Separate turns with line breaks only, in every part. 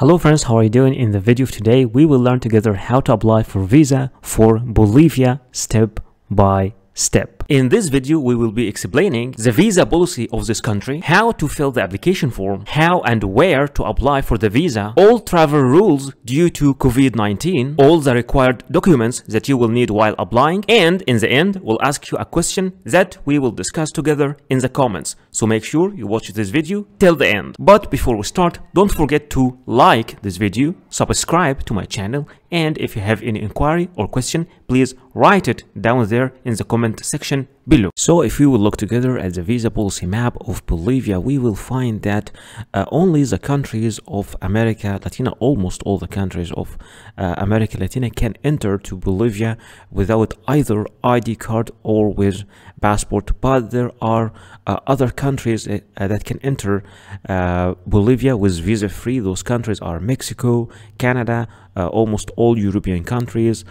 Hello friends, how are you doing? In the video of today, we will learn together how to apply for visa for Bolivia step by step. In this video, we will be explaining the visa policy of this country, how to fill the application form, how and where to apply for the visa, all travel rules due to COVID-19, all the required documents that you will need while applying, and in the end, we'll ask you a question that we will discuss together in the comments. So make sure you watch this video till the end. But before we start, don't forget to like this video, subscribe to my channel, and if you have any inquiry or question, please write it down there in the comment section below. So if we will look together at the visa policy map of Bolivia, we will find that uh, only the countries of America Latina, almost all the countries of uh, America Latina can enter to Bolivia without either ID card or with passport. But there are uh, other countries uh, that can enter uh, Bolivia with visa free. Those countries are Mexico, Canada, uh, almost all European countries,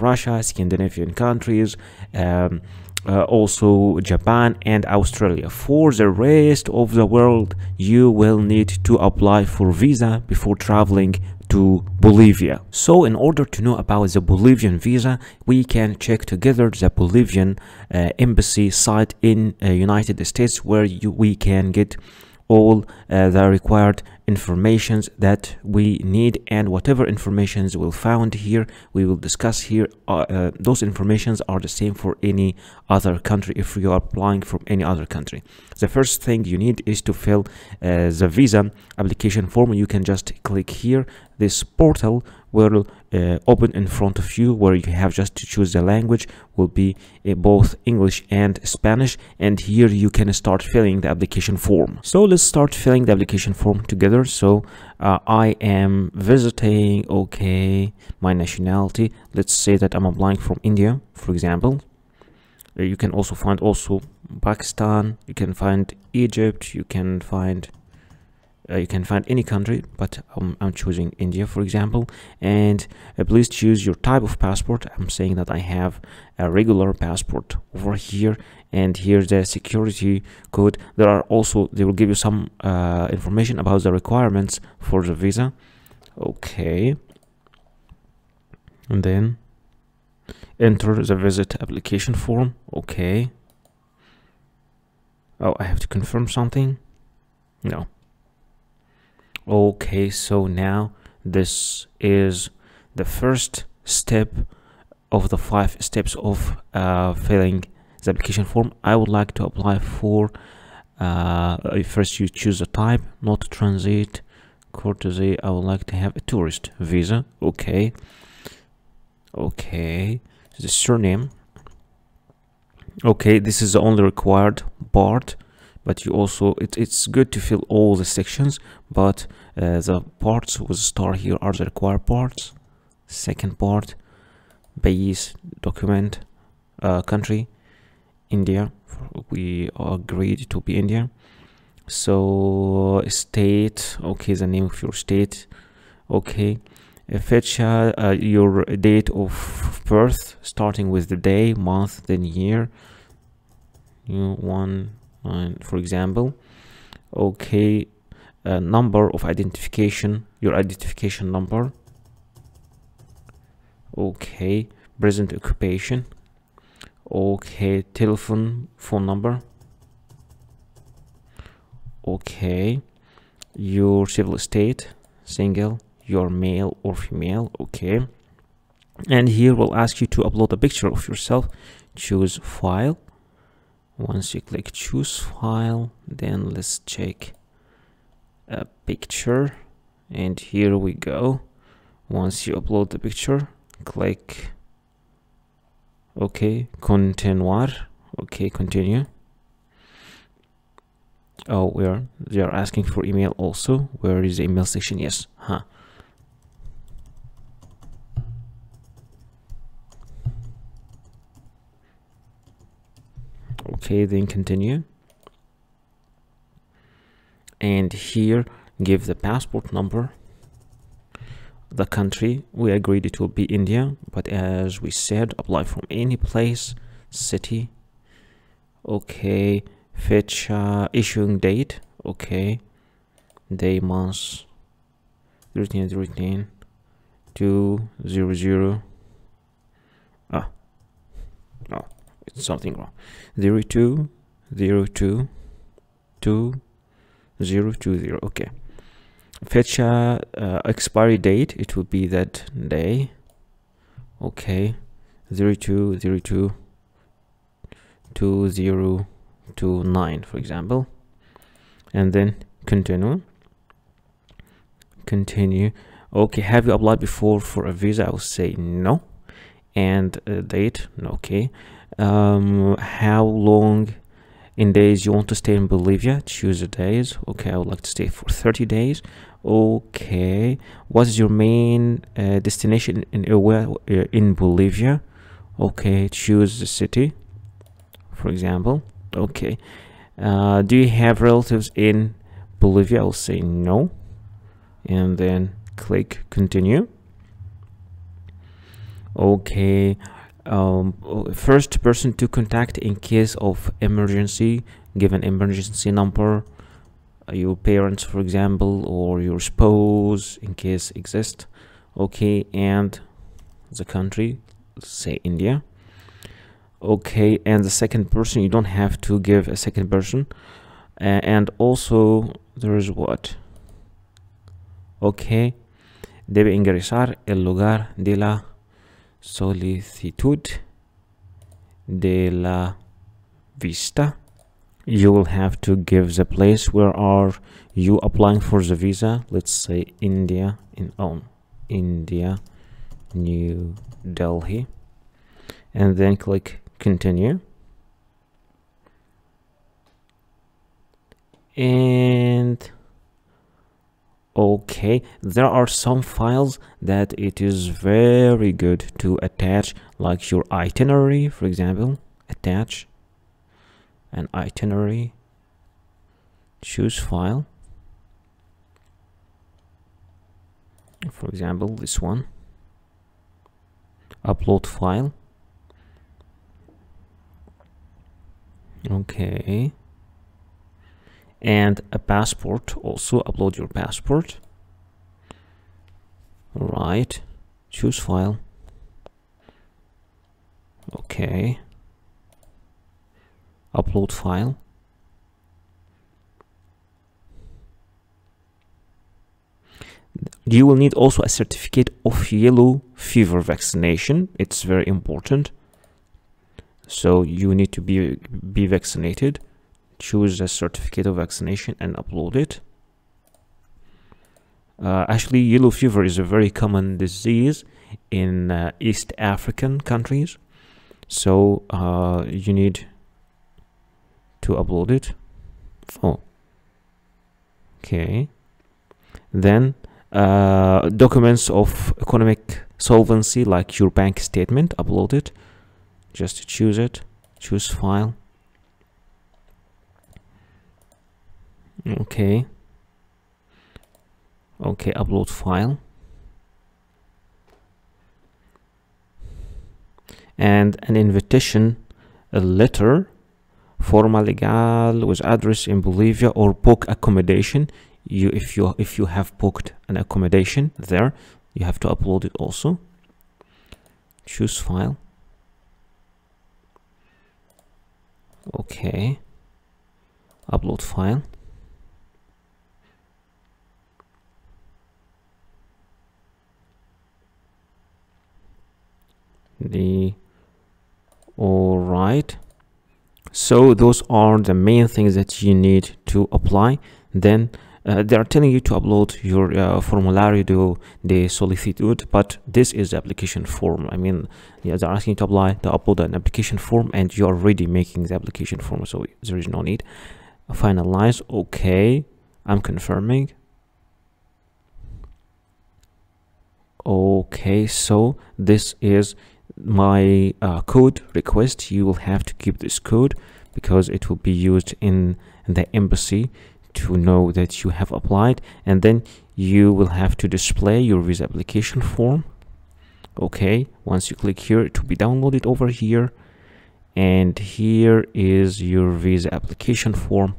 Russia, Scandinavian countries, um, uh, also Japan and Australia. For the rest of the world, you will need to apply for visa before traveling to Bolivia. So in order to know about the Bolivian visa, we can check together the Bolivian uh, embassy site in uh, United States where you, we can get all uh, the required informations that we need and whatever informations we'll found here we will discuss here uh, uh, those informations are the same for any other country if you are applying from any other country. The first thing you need is to fill uh, the visa application form. You can just click here. This portal will uh, open in front of you where you have just to choose the language will be uh, both English and Spanish. And here you can start filling the application form. So let's start filling the application form together. So uh, I am visiting okay my nationality. Let's say that I'm applying from India for example. Uh, you can also find also Pakistan. You can find Egypt. You can find uh, you can find any country but um, I'm choosing India for example. And uh, please choose your type of passport. I'm saying that I have a regular passport over here. And here's the security code. There are also they will give you some uh, information about the requirements for the visa. Okay. And then enter the visit application form. Okay. Oh I have to confirm something? No okay so now this is the first step of the five steps of uh, filling the application form. I would like to apply for uh, first you choose a type not transit courtesy I would like to have a tourist visa. Okay. Okay. The surname okay this is the only required part but you also it, it's good to fill all the sections but uh, the parts with star here are the required parts. Second part base document uh, country India. We agreed to be India. So state okay the name of your state okay. Fetch uh, your date of birth starting with the day month then year. You one for example okay a number of identification your identification number. Okay present occupation. Okay telephone phone number. Okay your civil state single your male or female. Okay. And here we'll ask you to upload a picture of yourself. Choose file once you click choose file then let's check a picture. And here we go. Once you upload the picture click okay continuar okay continue. Oh where they are asking for email also. Where is the email section? Yes huh okay then continue. And here give the passport number the country. We agreed it will be India but as we said apply from any place city. Okay fetch uh, issuing date. Okay day month. 010 010 200 ah. No it's something wrong. 02 02 2020 okay. Fetch uh, expiry date. It will be that day. Okay. 02 02 2029 for example. And then continue. Continue. Okay. Have you applied before for a visa? I will say no. And uh, date? Okay um how long in days you want to stay in bolivia? Choose the days. Okay i would like to stay for 30 days. Okay what is your main uh, destination in uh, uh, in bolivia? Okay choose the city for example. Okay uh, do you have relatives in bolivia? I'll say no. And then click continue. Okay um, first person to contact in case of emergency give an emergency number uh, your parents for example or your spouse in case exist okay and the country say india okay and the second person you don't have to give a second person uh, and also there is what? Ok debe ingresar el lugar de la solicitud de la vista. You will have to give the place. Where are you applying for the visa? Let's say india in on india new delhi. And then click continue. And okay there are some files that it is very good to attach like your itinerary for example. Attach an itinerary. Choose file. For example this one. Upload file. Okay and a passport. Also upload your passport. Right. Choose file. Okay. Upload file. You will need also a certificate of yellow fever vaccination. It's very important. So you need to be be vaccinated choose a certificate of vaccination and upload it. Uh, actually yellow fever is a very common disease in uh, east african countries. So uh, you need to upload it. Oh. Okay. Then uh, documents of economic solvency like your bank statement upload it. Just choose it. Choose file okay. Okay upload file. And an invitation a letter forma legal with address in Bolivia or book accommodation. You if you if you have booked an accommodation there you have to upload it also. Choose file. Okay. Upload file the all right so those are the main things that you need to apply. Then uh, they are telling you to upload your uh, formulario de, de solicitud but this is the application form. I mean yeah, they're asking you to apply to upload an application form and you're already making the application form so there is no need. Finalize okay. I'm confirming. Okay so this is my uh, code request you will have to keep this code because it will be used in the embassy to know that you have applied and then you will have to display your visa application form. Okay once you click here it will be downloaded over here and here is your visa application form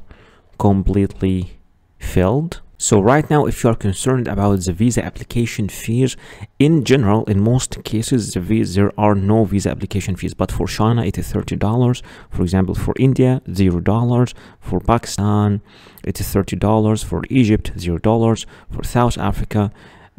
completely filled So right now, if you are concerned about the visa application fees, in general, in most cases, the visa, there are no visa application fees. But for China, it is $30. For example, for India, $0. For Pakistan, it is $30. For Egypt, $0. For South Africa,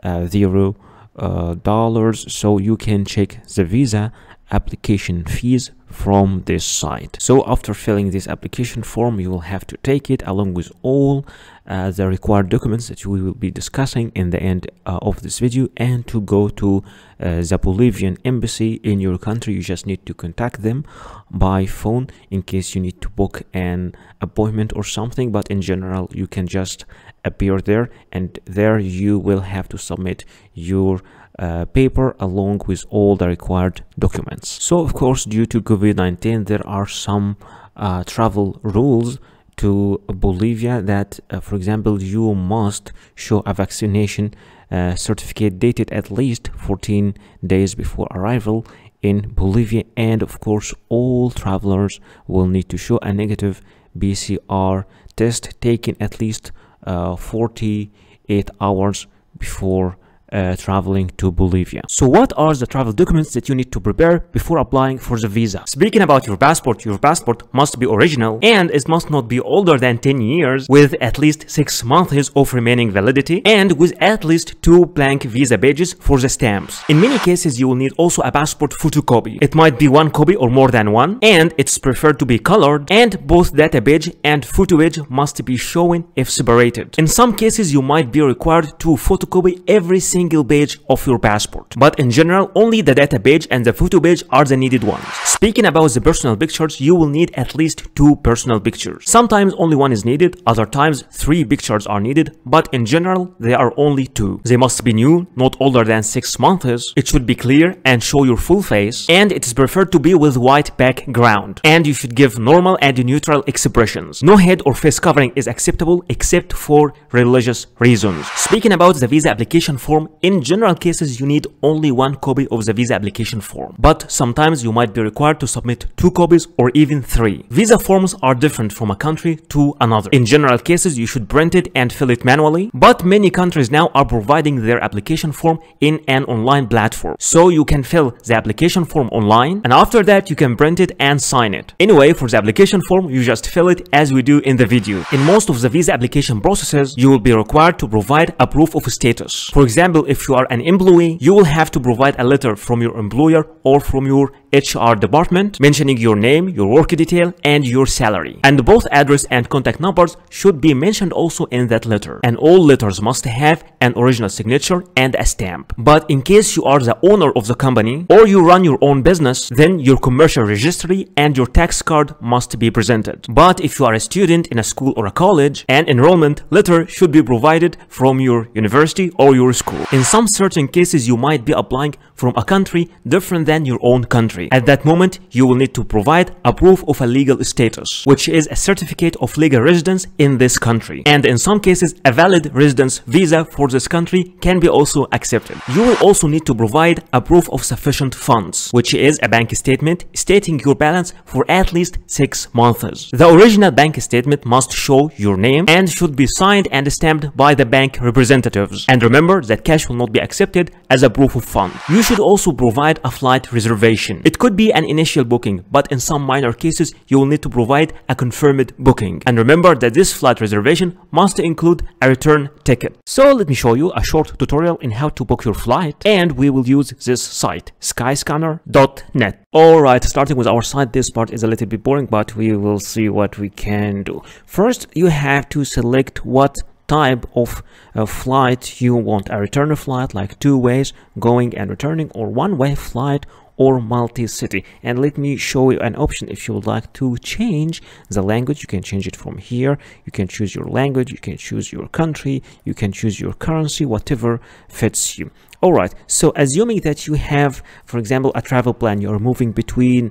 uh, 0 uh, dollars. So you can check the visa application fees from this site. So after filling this application form you will have to take it along with all uh, the required documents that we will be discussing in the end uh, of this video and to go to uh, the Bolivian embassy in your country. You just need to contact them by phone in case you need to book an appointment or something but in general you can just appear there and there you will have to submit your uh, paper along with all the required documents. So of course due to COVID-19 there are some uh, travel rules to Bolivia that uh, for example you must show a vaccination uh, certificate dated at least 14 days before arrival in Bolivia and of course all travelers will need to show a negative BCR test taken at least uh, 48 hours before uh, traveling to Bolivia. So what are the travel documents that you need to prepare before applying for the visa? Speaking about your passport, your passport must be original and it must not be older than 10 years with at least 6 months of remaining validity and with at least 2 blank visa pages for the stamps. In many cases you will need also a passport photocopy. It might be one copy or more than one and it's preferred to be colored and both data page and photo page must be shown if separated. In some cases you might be required to photocopy every single single page of your passport. But in general, only the data page and the photo page are the needed ones. Speaking about the personal pictures, you will need at least two personal pictures. Sometimes only one is needed, other times three pictures are needed, but in general, there are only two. They must be new, not older than 6 months, it should be clear and show your full face, and it is preferred to be with white background. And you should give normal and neutral expressions. No head or face covering is acceptable except for religious reasons. Speaking about the visa application form, in general cases, you need only one copy of the visa application form, but sometimes you might be required to submit two copies or even three. Visa forms are different from a country to another. In general cases, you should print it and fill it manually, but many countries now are providing their application form in an online platform. So you can fill the application form online, and after that, you can print it and sign it. Anyway, for the application form, you just fill it as we do in the video. In most of the visa application processes, you will be required to provide a proof of status. For example, example, if you are an employee, you will have to provide a letter from your employer or from your HR department mentioning your name, your work detail, and your salary. And both address and contact numbers should be mentioned also in that letter. And all letters must have an original signature and a stamp. But in case you are the owner of the company or you run your own business, then your commercial registry and your tax card must be presented. But if you are a student in a school or a college, an enrollment letter should be provided from your university or your school. In some certain cases, you might be applying from a country different than your own country. At that moment, you will need to provide a proof of a legal status, which is a certificate of legal residence in this country. And in some cases, a valid residence visa for this country can be also accepted. You will also need to provide a proof of sufficient funds, which is a bank statement stating your balance for at least 6 months. The original bank statement must show your name and should be signed and stamped by the bank representatives. And remember that cash will not be accepted as a proof of fund. You should also provide a flight reservation. It could be an initial booking, but in some minor cases, you will need to provide a confirmed booking. And remember that this flight reservation must include a return ticket. So let me show you a short tutorial in how to book your flight and we will use this site skyscanner.net. Alright, starting with our site, this part is a little bit boring, but we will see what we can do. First, you have to select what type of uh, flight you want. A return flight like two ways going and returning or one way flight or multi-city. And let me show you an option. If you would like to change the language you can change it from here. You can choose your language you can choose your country you can choose your currency whatever fits you. All right so assuming that you have for example a travel plan you're moving between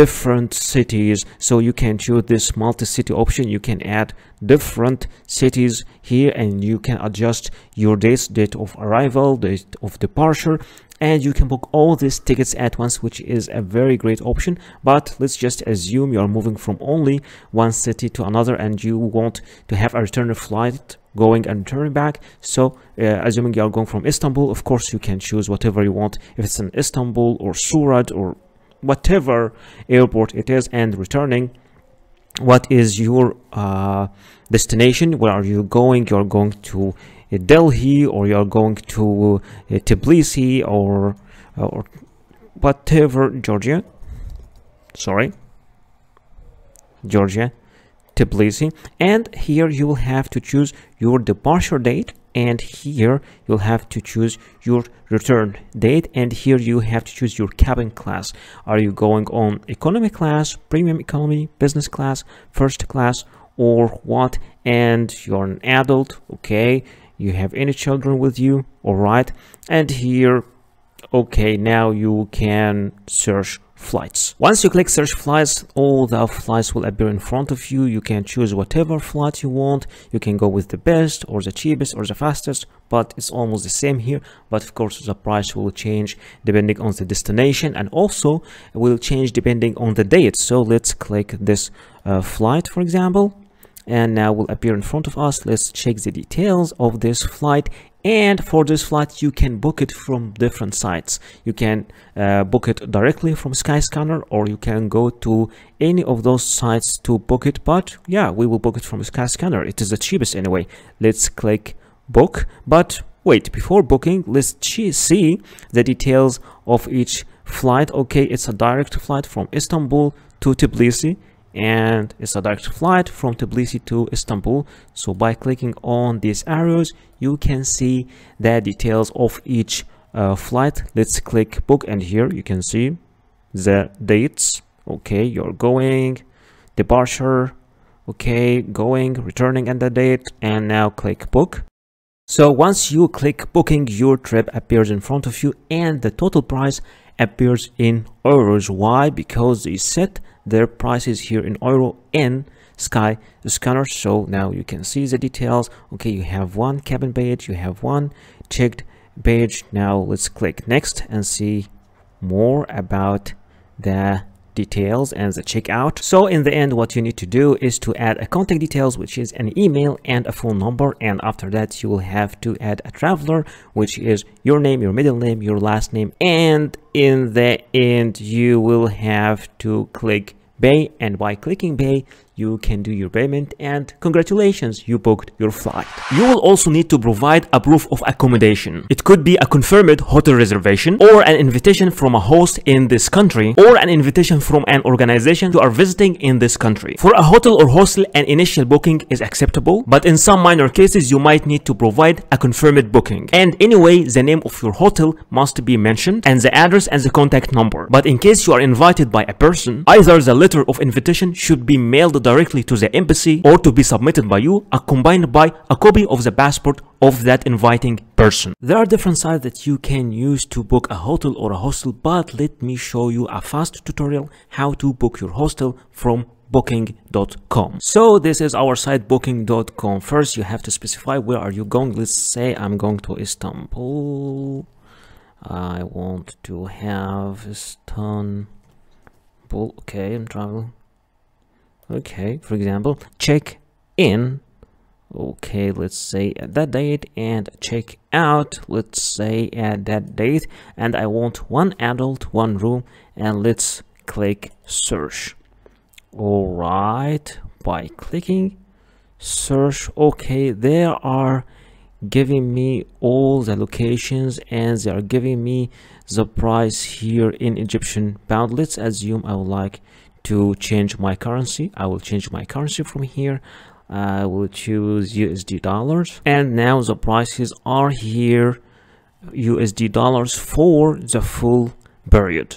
different cities so you can choose this multi-city option. You can add different cities here and you can adjust your dates date of arrival date of departure and you can book all these tickets at once which is a very great option. But let's just assume you are moving from only one city to another and you want to have a return flight going and returning back. So uh, assuming you are going from istanbul of course you can choose whatever you want. If it's in istanbul or surat or whatever airport it is and returning what is your uh, destination? Where are you going? You're going to delhi or you're going to uh, tbilisi or uh, or whatever georgia. Sorry. Georgia. Tbilisi. And here you will have to choose your departure date and here you'll have to choose your return date and here you have to choose your cabin class. Are you going on economy class premium economy business class first class or what? And you're an adult okay you have any children with you all right and here okay now you can search flights. Once you click search flights all the flights will appear in front of you. You can choose whatever flight you want. You can go with the best or the cheapest or the fastest but it's almost the same here. But of course the price will change depending on the destination and also will change depending on the date. So let's click this uh, flight for example and now will appear in front of us. Let's check the details of this flight. And for this flight you can book it from different sites. You can uh, book it directly from skyscanner or you can go to any of those sites to book it. But yeah we will book it from skyscanner. It is the cheapest anyway. Let's click book. But wait before booking let's see the details of each flight. Okay it's a direct flight from istanbul to tbilisi and it's a direct flight from Tbilisi to Istanbul. So by clicking on these arrows you can see the details of each uh, flight. Let's click book and here you can see the dates. Okay you're going departure okay going returning and the date and now click book. So once you click booking your trip appears in front of you and the total price appears in euros. Why? Because they set their prices here in euro in sky scanner. So now you can see the details. Okay you have one cabin page you have one checked page now let's click next and see more about the details and the checkout. So in the end, what you need to do is to add a contact details, which is an email and a phone number. And after that, you will have to add a traveler, which is your name, your middle name, your last name. And in the end, you will have to click pay. And by clicking pay, you can do your payment and congratulations, you booked your flight. You will also need to provide a proof of accommodation. It could be a confirmed hotel reservation or an invitation from a host in this country or an invitation from an organization you are visiting in this country. For a hotel or hostel, an initial booking is acceptable, but in some minor cases, you might need to provide a confirmed booking. And anyway, the name of your hotel must be mentioned and the address and the contact number. But in case you are invited by a person, either the letter of invitation should be mailed directly to the embassy or to be submitted by you accompanied by a copy of the passport of that inviting person. There are different sites that you can use to book a hotel or a hostel but let me show you a fast tutorial how to book your hostel from booking.com so this is our site booking.com first you have to specify where are you going. Let's say i'm going to istanbul. I want to have istanbul. Okay i'm traveling okay for example check in. Okay let's say at that date and check out. Let's say at that date and i want one adult one room and let's click search. All right by clicking search okay there are giving me all the locations and they are giving me the price here in egyptian pound let's assume i would like to change my currency. I will change my currency from here. I will choose usd dollars. And now the prices are here. Usd dollars for the full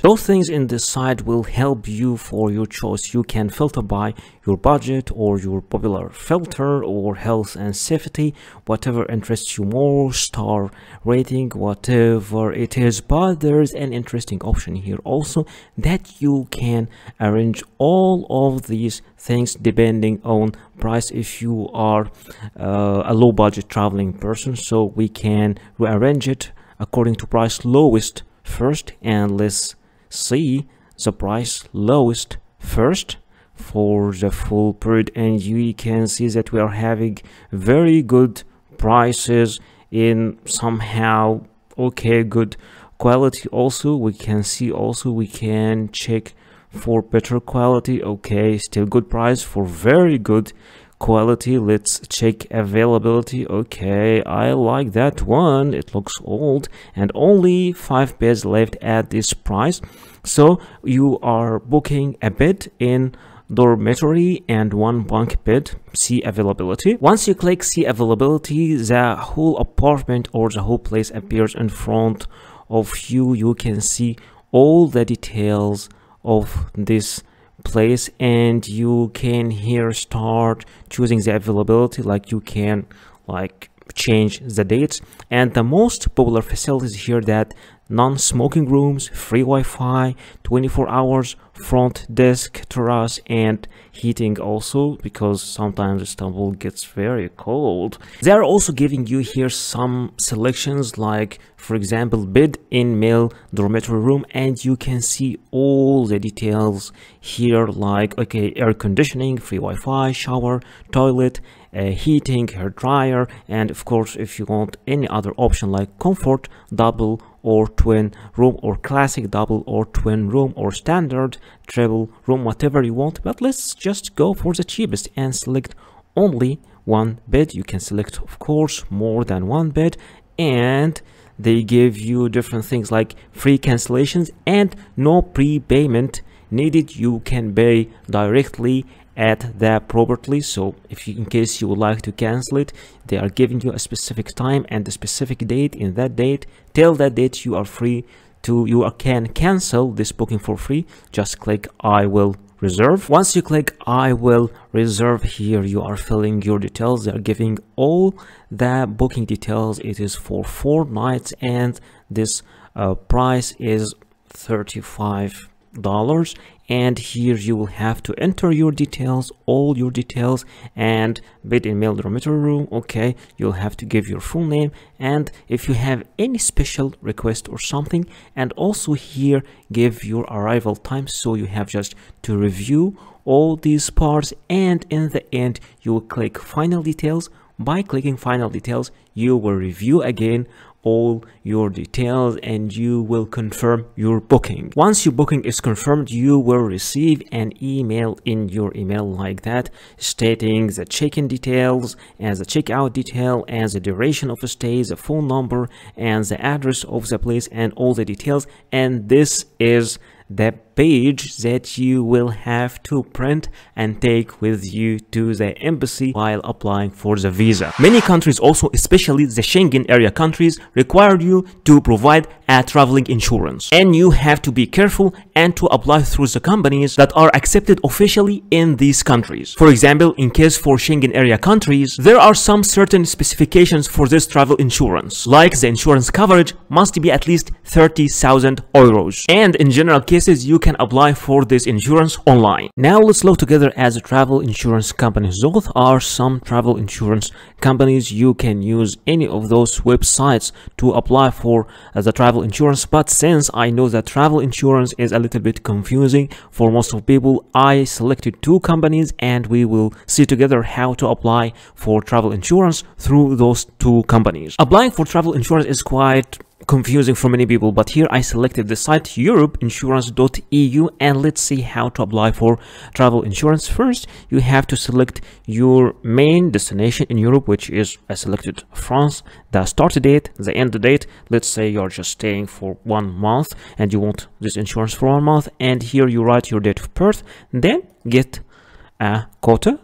Those things in this site will help you for your choice. You can filter by your budget or your popular filter or health and safety, whatever interests you more, star rating, whatever it is. But there is an interesting option here also that you can arrange all of these things depending on price if you are uh, a low budget traveling person. So we can rearrange it according to price lowest first and let's see the price lowest first for the full period. And you can see that we are having very good prices in somehow okay good quality. Also we can see also we can check for better quality. Okay still good price for very good quality let's check availability. Okay i like that one. It looks old and only five beds left at this price. So you are booking a bed in dormitory and one bunk bed. See availability. Once you click see availability the whole apartment or the whole place appears in front of you. You can see all the details of this place and you can here start choosing the availability like you can like change the dates. And the most popular facilities here that non-smoking rooms free wi-fi 24 hours front desk terrace and heating also because sometimes istanbul gets very cold. They are also giving you here some selections like for example bed in male dormitory room and you can see all the details here like okay air conditioning free wi-fi shower toilet Uh, heating hair dryer and of course if you want any other option like comfort double or twin room or classic double or twin room or standard treble room whatever you want but let's just go for the cheapest and select only one bed. You can select of course more than one bed and they give you different things like free cancellations and no prepayment needed. You can pay directly at that property so if you in case you would like to cancel it they are giving you a specific time and a specific date. In that date till that date you are free to you can cancel this booking for free. Just click i will reserve. Once you click i will reserve here you are filling your details. They are giving all the booking details. It is for four nights and this uh, price is 35 dollars and here you will have to enter your details all your details and bed in male dormitory room okay? You'll have to give your full name and if you have any special request or something and also here give your arrival time so you have just to review all these parts and in the end you will click final details. By clicking final details you will review again all your details and you will confirm your booking. Once your booking is confirmed you will receive an email in your email like that stating the check-in details as the checkout detail and the duration of the stay the phone number and the address of the place and all the details. And this is the page that you will have to print and take with you to the embassy while applying for the visa. Many countries also, especially the Schengen area countries, require you to provide a traveling insurance. And you have to be careful and to apply through the companies that are accepted officially in these countries. For example, in case for Schengen area countries, there are some certain specifications for this travel insurance, like the insurance coverage must be at least 30,000 euros. And in general cases, you can apply for this insurance online. Now let's look together as a travel insurance companies. Those are some travel insurance companies. You can use any of those websites to apply for the travel insurance. But since I know that travel insurance is a little bit confusing for most of people, I selected two companies and we will see together how to apply for travel insurance through those two companies. Applying for travel insurance is quite confusing for many people but here I selected the site europeinsurance.eu and let's see how to apply for travel insurance. First you have to select your main destination in Europe which is I selected France. The start date the end date let's say you're just staying for one month and you want this insurance for one month and here you write your date of birth then get a quota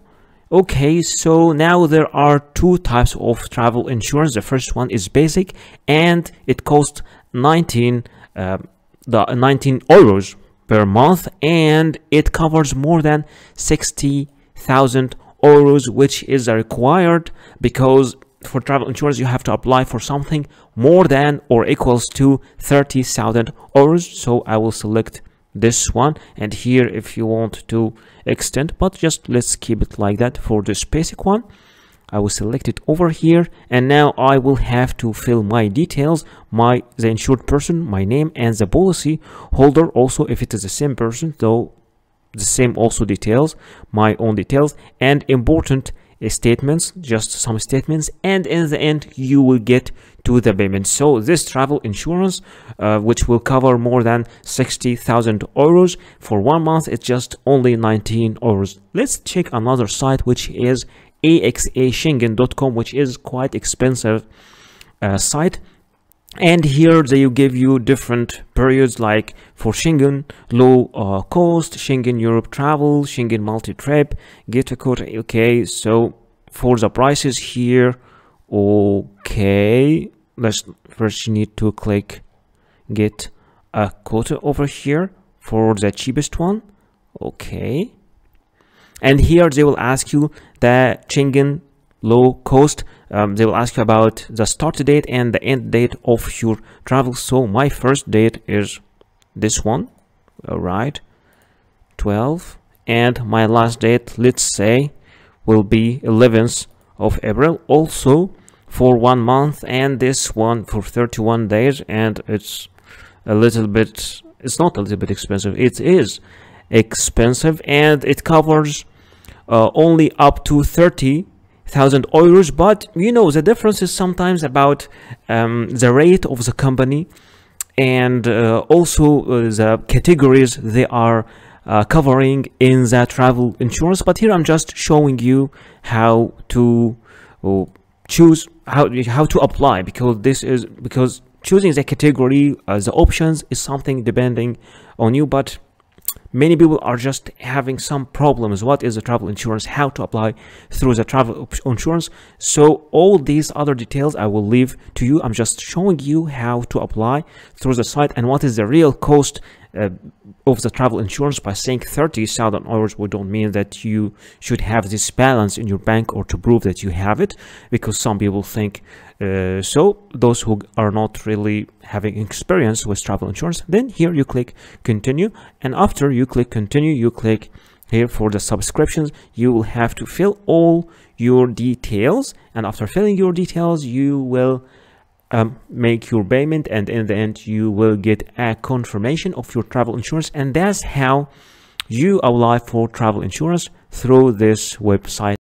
Okay, so now there are two types of travel insurance. The first one is basic and it costs 19, uh, the 19 euros per month and it covers more than 60,000 euros, which is required because for travel insurance you have to apply for something more than or equals to 30,000 euros. So I will select this one and here if you want to extend but just let's keep it like that for this basic one. I will select it over here and now I will have to fill my details my the insured person my name and the policy holder also if it is the same person though the same also details my own details and important statements just some statements and in the end you will get to the payment. So this travel insurance uh, which will cover more than 60,000 euros for one month it's just only 19 euros. Let's check another site which is axaschengen.com which is quite expensive uh, site and here they give you different periods like for Schengen low uh, cost Schengen Europe travel Schengen multi-trip get a code okay so for the prices here okay let's first need to click get a quota over here for the cheapest one okay. And here they will ask you the Schengen low cost um, they will ask you about the start date and the end date of your travel. So my first date is this one all right 12 and my last date let's say will be 11th of April. Also for one month and this one for 31 days. And it's a little bit it's not a little bit expensive. It is expensive and it covers uh, only up to 30,000 euros but you know the difference is sometimes about um, the rate of the company and uh, also uh, the categories they are uh, covering in the travel insurance. But here I'm just showing you how to uh, choose how how to apply because this is because choosing the category as the options is something depending on you. But many people are just having some problems. What is the travel insurance? How to apply through the travel insurance? So all these other details i will leave to you. I'm just showing you how to apply through the site. And what is the real cost uh, of the travel insurance by saying 30,000 euros we don't mean that you should have this balance in your bank or to prove that you have it because some people think uh, so. Those who are not really having experience with travel insurance then here you click continue and after you click continue you click here for the subscriptions. You will have to fill all your details and after filling your details you will um, make your payment and in the end you will get a confirmation of your travel insurance. And that's how you apply for travel insurance through this website